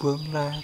tương lai